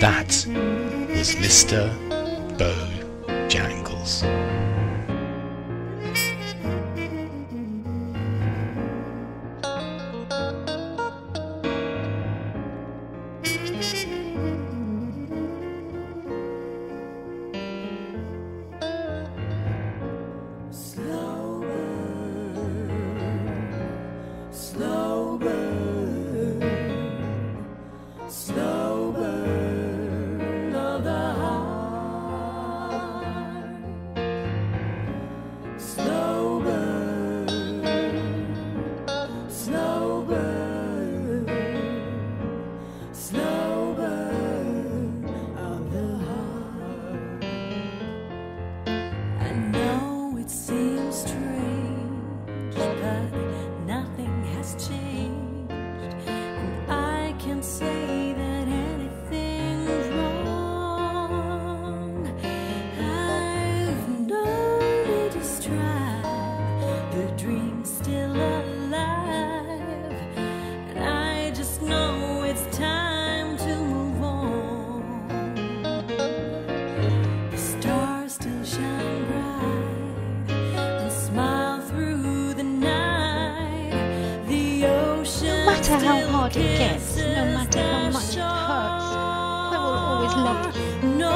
That was Mr. Bojangles. Slow hard it gets, no matter how much it hurts, I will always love you. No,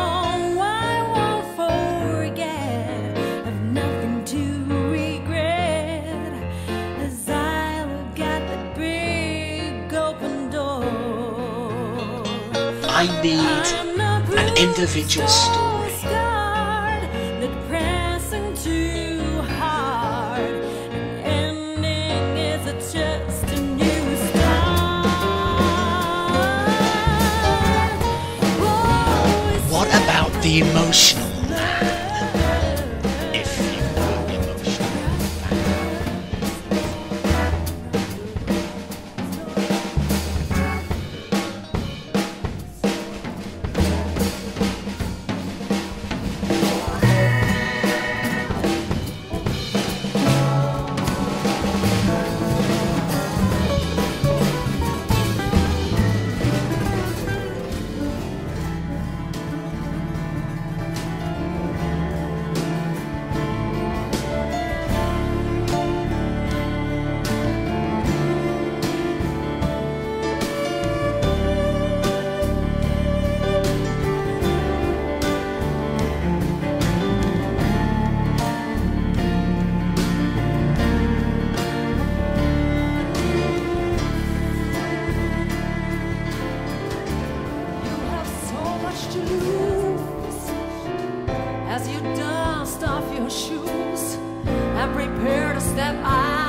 I won't forget. I've nothing to regret as I look at the big open door. I need an individual story. The emotional as you dust off your shoes and prepare to step out.